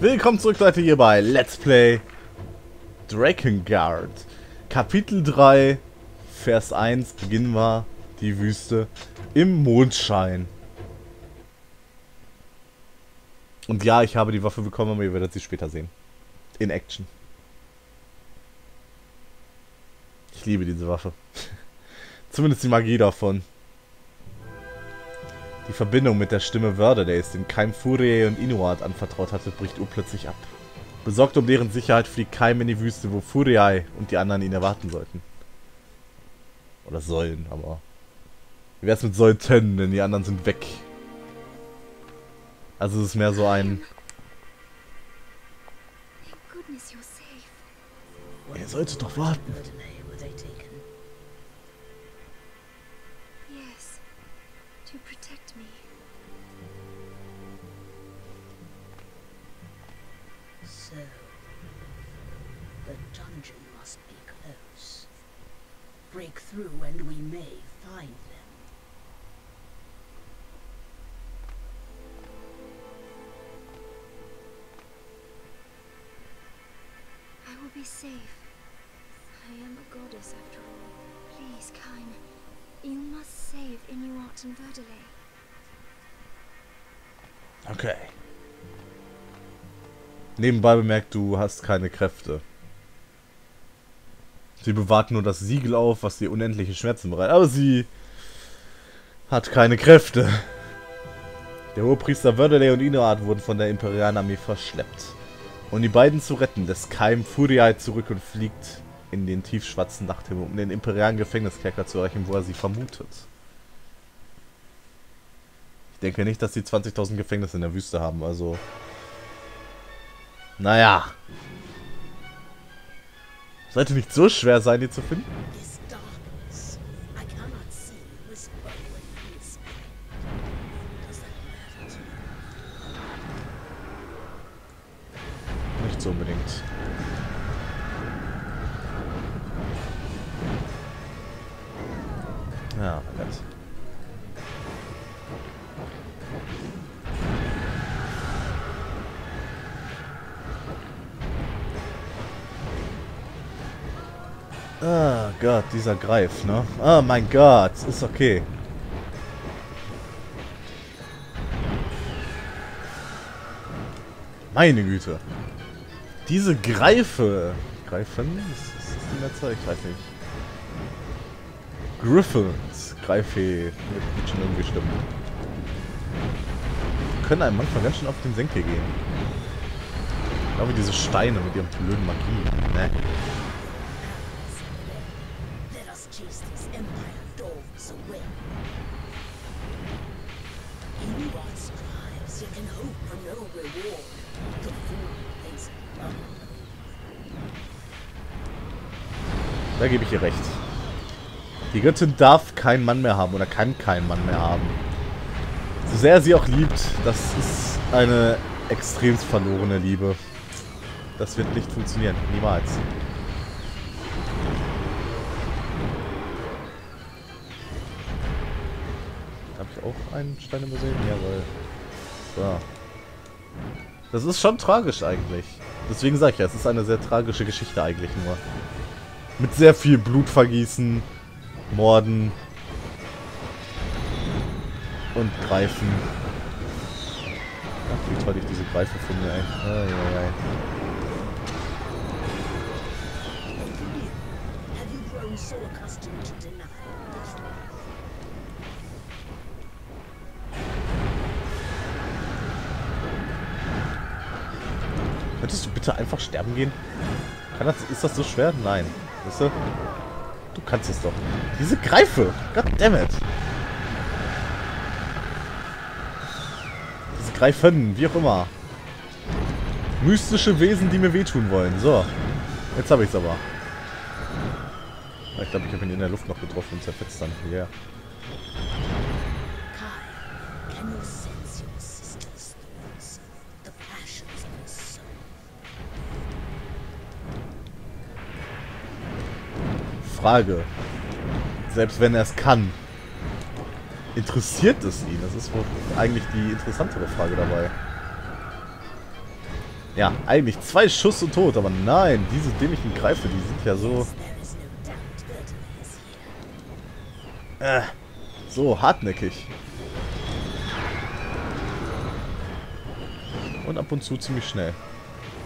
Willkommen zurück, Leute, hier bei Let's Play Drakengard. Kapitel 3, Vers 1, beginnen wir die Wüste im Mondschein. Und ja, ich habe die Waffe bekommen, aber ihr werdet sie später sehen. In Action. Ich liebe diese Waffe. Zumindest die Magie davon. Die Verbindung mit der Stimme Wörderdays, dem Keim Furie und Inuat anvertraut hatte, bricht urplötzlich ab. Besorgt um deren Sicherheit fliegt Keim in die Wüste, wo Furiai und die anderen ihn erwarten sollten. Oder sollen, aber... Wie wär's mit sollten, denn die anderen sind weg. Also es ist mehr so ein... Ihr solltet doch warten. Break through and we may find them. I will be safe. I am a goddess after all. Please, Kain, you must save Inuart and Verdele. Okay. Nebenbei bemerkt, du hast keine Kräfte. Sie bewahrt nur das Siegel auf, was ihr unendliche Schmerzen bereitet. Aber sie hat keine Kräfte. Der Hohepriester Wörderley und Inuart wurden von der imperialen Armee verschleppt. Um die beiden zu retten, lässt Keim Furiai zurück und fliegt in den tiefschwarzen Nachthimmel, um den imperialen Gefängniskerker zu erreichen, wo er sie vermutet. Ich denke nicht, dass sie 20.000 Gefängnisse in der Wüste haben, also... Naja. Sollte nicht so schwer sein, die zu finden. Ah Gott, dieser Greif, ne? Oh mein Gott, ist okay. Meine Güte. Diese Greife. Greifen? Ist, ist das die Mehrzahl? Ich weiß nicht. Griffins. Greife. Wird schon irgendwie stimmen. Können einem manchmal ganz schön auf den Senkel gehen. Genau wie diese Steine mit ihrem blöden Magie. Ne. Da gebe ich ihr recht. Die Göttin darf keinen Mann mehr haben oder kann keinen Mann mehr haben. So sehr sie auch liebt, das ist eine extremst verlorene Liebe. Das wird nicht funktionieren. Niemals. Habe ich auch einen Stein Museum? Jawohl. So. Das ist schon tragisch eigentlich. Deswegen sage ich ja, es ist eine sehr tragische Geschichte eigentlich nur. Mit sehr viel Blutvergießen, Morden und Greifen. Ach, wie toll ich diese Greife finde, ey. Ai, ai, ai. Bitte einfach sterben gehen? Kann das, ist das so schwer? Nein. Weißt du? Du kannst es doch. Diese Greife! Goddammit! Diese Greifen, wie auch immer. Mystische Wesen, die mir wehtun wollen. So. Jetzt habe ich es aber. Ich glaube, ich habe ihn in der Luft noch getroffen und zerfetzt dann. Yeah. Frage. Selbst wenn er es kann, interessiert es ihn? Das ist wohl eigentlich die interessantere Frage dabei. Ja, eigentlich zwei Schuss und tot, aber nein, diese dämlichen Greife, die sind ja so... Äh, so hartnäckig. Und ab und zu ziemlich schnell.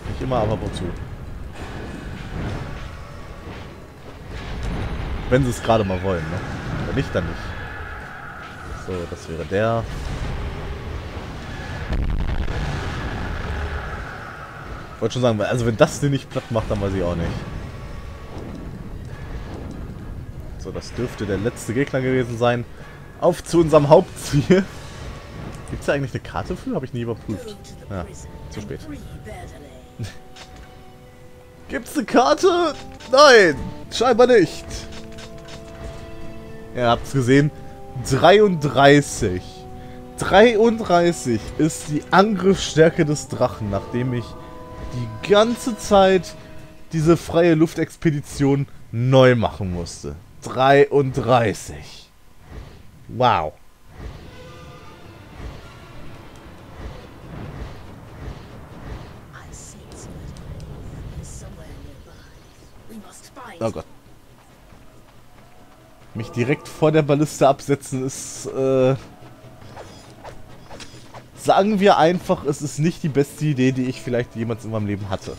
Nicht immer, aber ab und zu. Wenn sie es gerade mal wollen, ne? Wenn nicht, dann nicht. So, das wäre der. Wollte schon sagen, also wenn das den nicht platt macht, dann weiß ich auch nicht. So, das dürfte der letzte Gegner gewesen sein. Auf zu unserem Hauptziel. Gibt es da eigentlich eine Karte für? Habe ich nie überprüft. Ja, zu spät. Gibt's eine Karte? Nein, scheinbar nicht. Ihr habt's gesehen. 33. 33 ist die Angriffsstärke des Drachen, nachdem ich die ganze Zeit diese freie Luftexpedition neu machen musste. 33. Wow. I see Mich direkt vor der Balliste absetzen ist, äh... Sagen wir einfach, es ist nicht die beste Idee, die ich vielleicht jemals in meinem Leben hatte.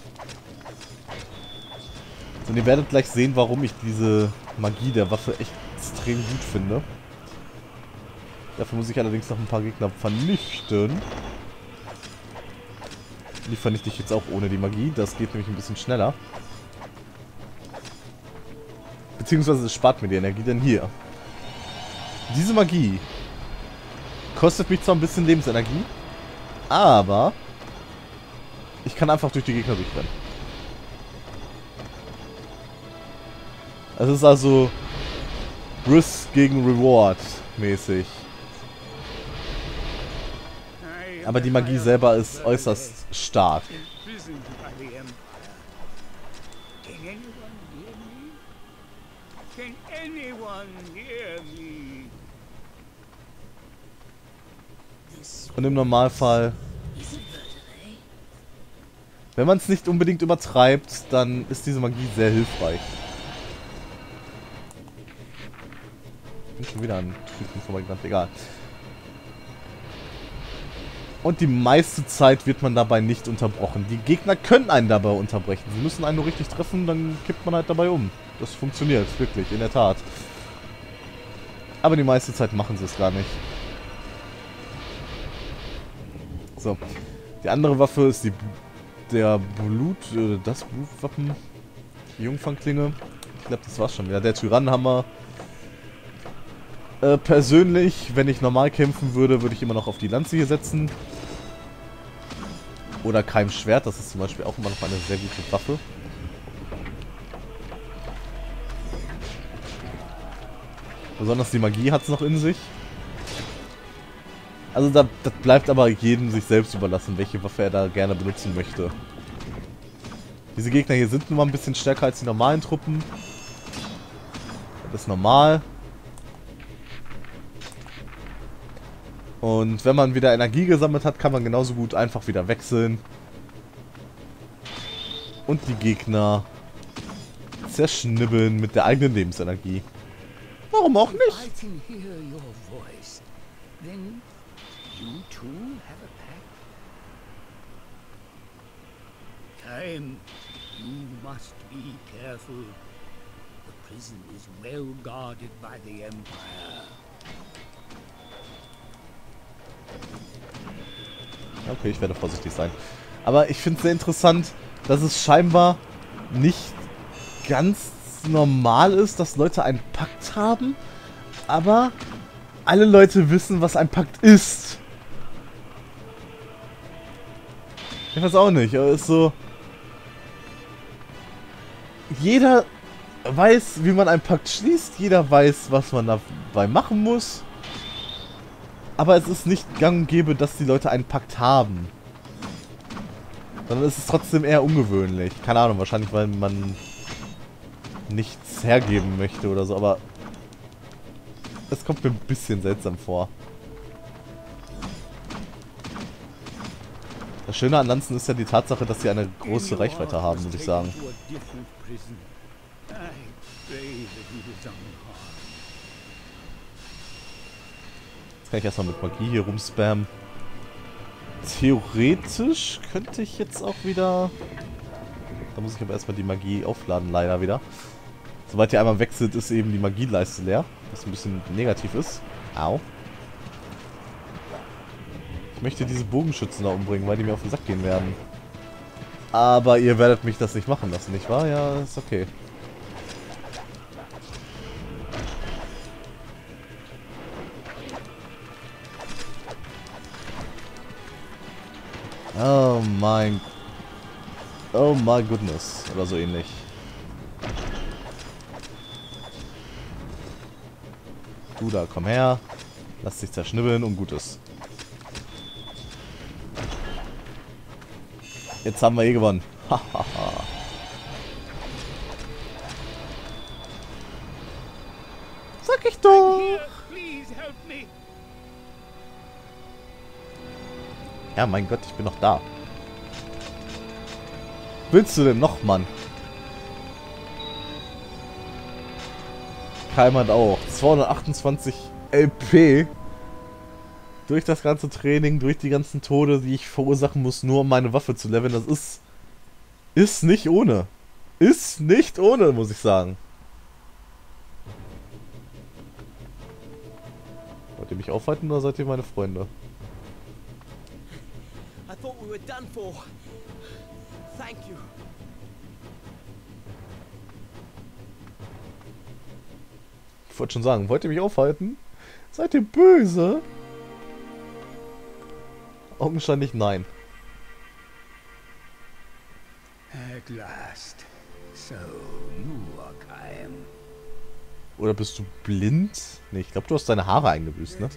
Und ihr werdet gleich sehen, warum ich diese Magie der Waffe echt extrem gut finde. Dafür muss ich allerdings noch ein paar Gegner vernichten. Die vernichte ich jetzt auch ohne die Magie. Das geht nämlich ein bisschen schneller. Beziehungsweise es spart mir die Energie, denn hier. Diese Magie kostet mich zwar ein bisschen Lebensenergie, aber ich kann einfach durch die Gegner durchrennen. Es ist also Risk gegen Reward mäßig. Aber die Magie selber ist äußerst stark. imprisoned by the Empire. Can anyone hear me? Can anyone hear me? Und im Normalfall, wenn man es nicht unbedingt übertreibt, dann ist diese Magie sehr hilfreich. Bin schon wieder an Typen vorbeigerannt, egal. Und die meiste Zeit wird man dabei nicht unterbrochen. Die Gegner können einen dabei unterbrechen. Sie müssen einen nur richtig treffen, dann kippt man halt dabei um. Das funktioniert, wirklich, in der Tat. Aber die meiste Zeit machen sie es gar nicht. So. Die andere Waffe ist die der Blut, oder das Blutwappen. Die Jungfangklinge. Ich glaube, das war's schon wieder. Der Tyrannenhammer. Äh, persönlich, wenn ich normal kämpfen würde, würde ich immer noch auf die Lanze hier setzen. Oder Keimschwert, das ist zum Beispiel auch immer noch eine sehr gute Waffe. Besonders die Magie hat es noch in sich. Also da, das bleibt aber jedem sich selbst überlassen, welche Waffe er da gerne benutzen möchte. Diese Gegner hier sind nun mal ein bisschen stärker als die normalen Truppen. Das ist normal. Und wenn man wieder Energie gesammelt hat, kann man genauso gut einfach wieder wechseln. Und die Gegner zerschnibbeln mit der eigenen Lebensenergie. Warum auch nicht? Time, you must be careful. The prison is well guarded by the Empire. Okay, ich werde vorsichtig sein. Aber ich finde es sehr interessant, dass es scheinbar nicht ganz normal ist, dass Leute einen Pakt haben, aber alle Leute wissen, was ein Pakt ist. Ich weiß auch nicht, aber es ist so... Jeder weiß, wie man einen Pakt schließt, jeder weiß, was man dabei machen muss. Aber es ist nicht gang und gäbe, dass die Leute einen Pakt haben. Sondern es ist trotzdem eher ungewöhnlich. Keine Ahnung, wahrscheinlich, weil man nichts hergeben möchte oder so, aber es kommt mir ein bisschen seltsam vor. Da Das Schöne an Lanzen ist ja die Tatsache, dass sie eine große Reichweite haben, muss ich sagen. Jetzt kann ich erstmal mit Magie hier rumspammen. Theoretisch könnte ich jetzt auch wieder... Da muss ich aber erstmal die Magie aufladen, leider wieder. Sobald ihr einmal wechselt, ist eben die Magieleiste leer. Was ein bisschen negativ ist. Au. Ich möchte diese Bogenschützen da umbringen, weil die mir auf den Sack gehen werden. Aber ihr werdet mich das nicht machen lassen, nicht wahr? Ja, ist okay. Oh mein... Oh my goodness. Oder so ähnlich. Du da, komm her. Lass dich zerschnibbeln und gut ist. Jetzt haben wir eh gewonnen. Hahaha. Sag ich doch. Ja, mein Gott, ich bin noch da. Willst du denn noch, Mann? Keim hat auch. 228 LP. Durch das ganze Training, durch die ganzen Tode, die ich verursachen muss, nur um meine Waffe zu leveln. Das ist... Ist nicht ohne. Ist nicht ohne, muss ich sagen. Wollt ihr mich aufhalten oder seid ihr meine Freunde? I thought we were done for. Thank you. Ich wollte schon sagen, wollt ihr mich aufhalten? Seid ihr böse? Augenscheinlich nein. At last. So, you are Kaim. Oder bist du blind? Nee, ich glaube, du hast deine Haare eingebüßt, ne?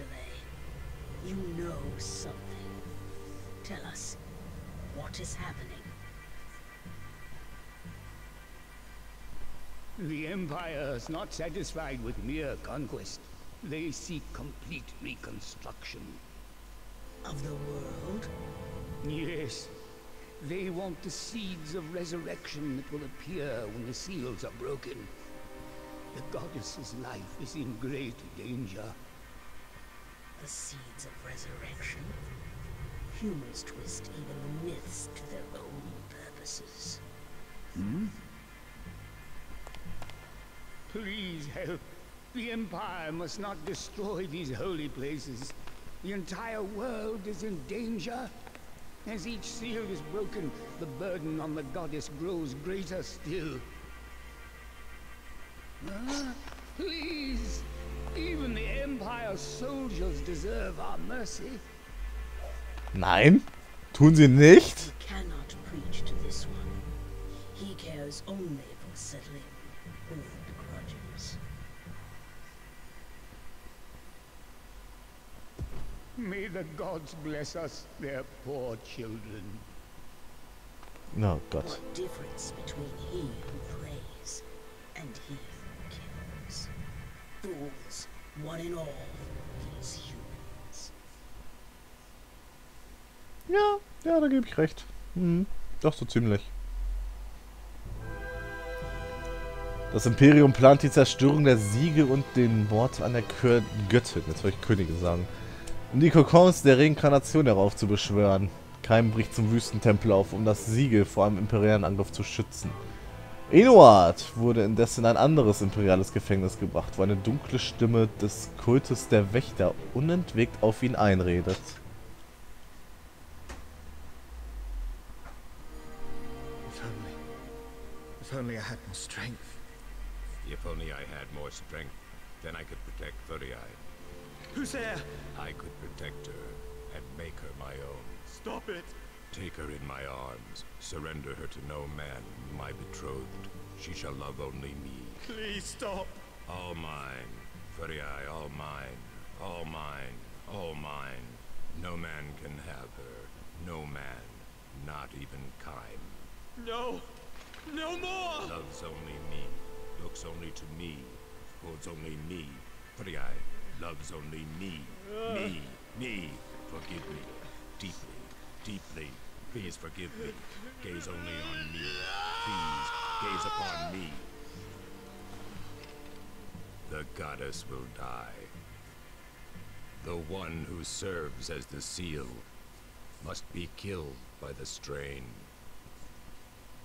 The Empire is not satisfied with mere conquest. They seek complete reconstruction. Of the world? Yes. They want the seeds of resurrection that will appear when the seals are broken. The goddess's life is in great danger. The seeds of resurrection? Humans twist even the myths to their own purposes. Hmm? Please help. The Empire must not destroy these holy places. The entire world is in danger. As each seal is broken, the burden on the goddess grows greater still. Ah, please! Even the Empire's soldiers deserve our mercy. Nein? Tun sie nicht? You cannot preach to this one. He cares only for settling old May the gods bless us, their poor children. Oh Gott. What difference between he who prays and he who kills? Fools, one and all, these humans. Ja, ja, da gebe ich recht. Hm, doch so ziemlich. Das Imperium plant die Zerstörung der Siege und den Mord an der Kö Göttin, jetzt soll ich Königin sagen, um die Kokons der Reinkarnation darauf zu beschwören. Keim bricht zum Wüstentempel auf, um das Siegel vor einem imperialen Angriff zu schützen. Inuart wurde indessen in ein anderes imperiales Gefängnis gebracht, wo eine dunkle Stimme des Kultes der Wächter unentwegt auf ihn einredet. If only. If only I had more strength. If only I had more strength, then I could protect Furiai. Who's there? I could protect her and make her my own. Stop it! Take her in my arms, surrender her to no man, my betrothed. She shall love only me. Please stop! All mine, Furiai, all mine, all mine, all mine. No man can have her, no man, not even Kaim. No! No more! Loves only me, looks only to me, holds only me. Furiai loves only me, me, me. Forgive me, deeply, deeply, Please forgive me. Gaze only on me. Please, gaze upon me. The goddess will die. The one who serves as the seal must be killed by the strain.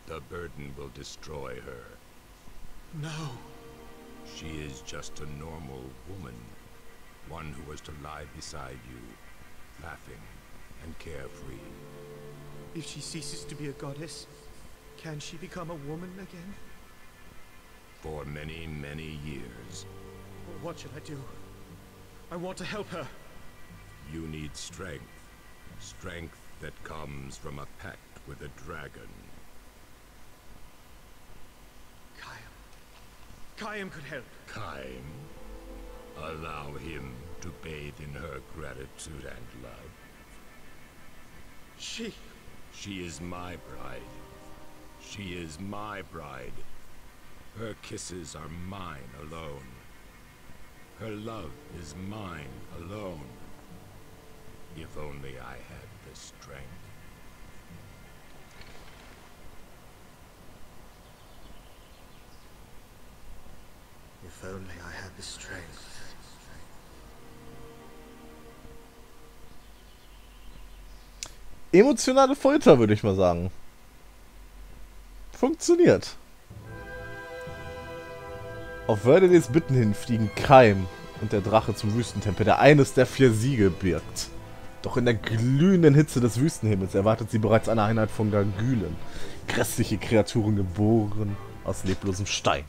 The burden will destroy her. No. She is just a normal woman. One who was to lie beside you, laughing and carefree. If she ceases to be a goddess, can she become a woman again? For many, many years, What should I do? I want to help her. you need strength. Strength that comes from a pact with a dragon. Kayam. Kayam could help. Kaim. Allow him to bathe in her gratitude and love. She. She is my bride. She is my bride. Her kisses are mine alone. Her love is mine alone. If only I had the strength. If only I had the strength. Emotionale Folter, würde ich mal sagen. Funktioniert. Auf Wördeles Bitten hin fliegen Keim und der Drache zum Wüstentempel, der eines der vier Siegel birgt. Doch in der glühenden Hitze des Wüstenhimmels erwartet sie bereits eine Einheit von Gargülen. Grässliche Kreaturen geboren aus leblosem Stein.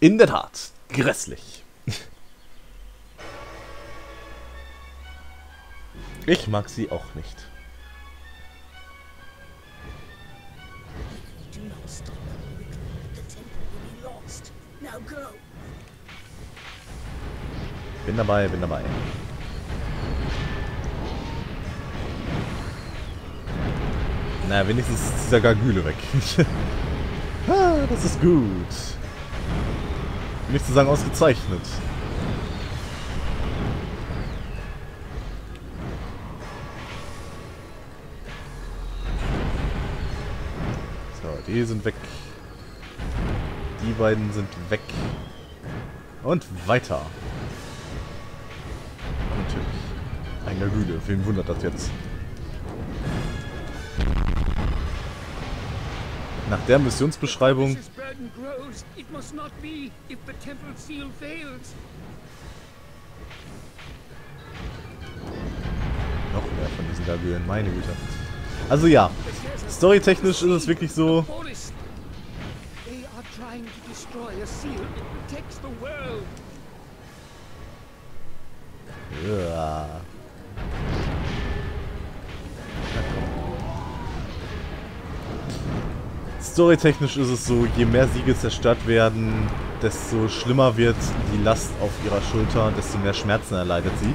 In der Tat, grässlich. Ich mag sie auch nicht. Bin dabei, bin dabei. Na, wenigstens ist dieser Gargüle weg. ah, das ist gut. Nicht zu sagen ausgezeichnet. Die sind weg. Die beiden sind weg. Und weiter. Natürlich. Ein Gargüle. Wen wundert das jetzt? Nach der Missionsbeschreibung noch mehr von diesen Gargülen, meine Güte. Also ja, storytechnisch ist es wirklich so, destroy a seal that protects the world. ja. Storytechnisch ist es so, je mehr Siege zerstört werden, desto schlimmer wird die Last auf ihrer Schulter, desto mehr Schmerzen erleidet sie.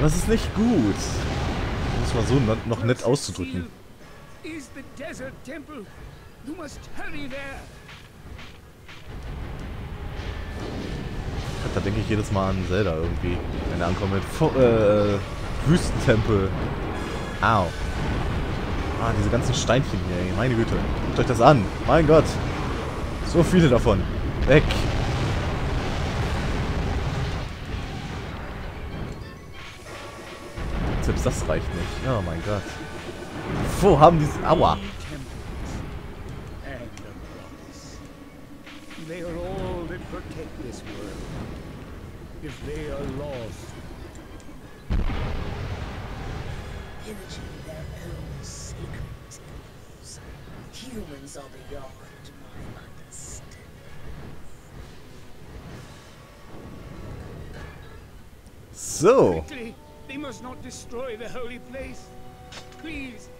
Das ist nicht gut. Um es mal so no- noch nett auszudrücken. Is the desert temple. You must hurry there. Da denke ich jedes Mal an Zelda irgendwie, wenn er ankommt mit Fu äh, Wüstentempel. Au. Ah, diese ganzen Steinchen hier, ey. meine Güte. Guckt euch das an. Mein Gott. So viele davon. Weg. Selbst das reicht nicht. Oh mein Gott. Wo haben die... Aua.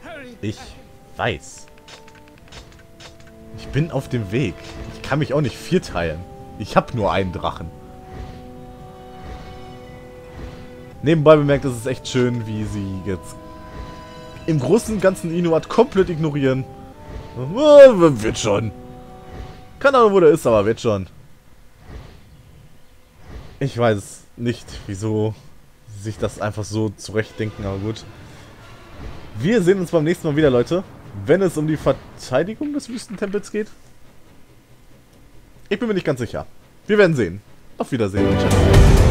Hurry. Ich weiß. Ich bin auf dem Weg. Ich kann mich auch nicht vierteilen. Ich habe nur einen Drachen. Nebenbei bemerkt, ist es echt schön, wie sie jetzt im Großen und Ganzen Inuit komplett ignorieren. Äh, Wird schon. Keine Ahnung, wo der ist, aber wird schon. Ich weiß nicht, wieso sich das einfach so zurechtdenken, aber gut. Wir sehen uns beim nächsten Mal wieder, Leute. Wenn es um die Verteidigung des Wüstentempels geht. Ich bin mir nicht ganz sicher. Wir werden sehen. Auf Wiedersehen und tschüss.